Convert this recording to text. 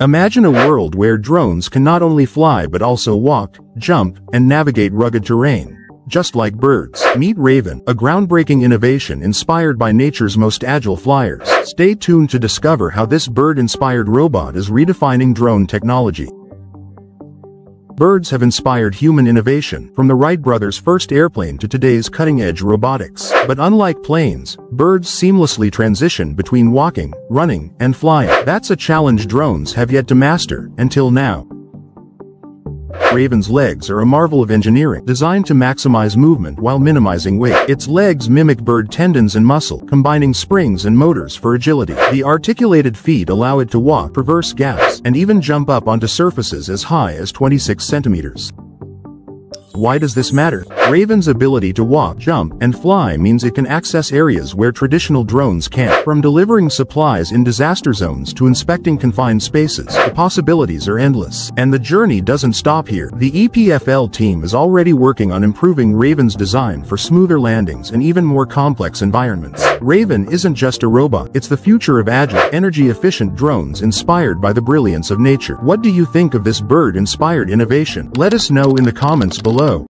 Imagine a world where drones can not only fly but also walk, jump, and navigate rugged terrain. Just like birds. Meet Raven, a groundbreaking innovation inspired by nature's most agile flyers. Stay tuned to discover how this bird-inspired robot is redefining drone technology. Birds have inspired human innovation, from the Wright brothers' first airplane to today's cutting-edge robotics. But unlike planes, birds seamlessly transition between walking, running, and flying. That's a challenge drones have yet to master, until now. Raven's legs are a marvel of engineering, designed to maximize movement while minimizing weight. Its legs mimic bird tendons and muscle, combining springs and motors for agility. The articulated feet allow it to walk, traverse gaps, and even jump up onto surfaces as high as 26 centimeters. Why does this matter? Raven's ability to walk, jump, and fly means it can access areas where traditional drones can't. From delivering supplies in disaster zones to inspecting confined spaces, the possibilities are endless. And the journey doesn't stop here. The EPFL team is already working on improving Raven's design for smoother landings and even more complex environments. Raven isn't just a robot, it's the future of agile, energy-efficient drones inspired by the brilliance of nature. What do you think of this bird-inspired innovation? Let us know in the comments below. Hello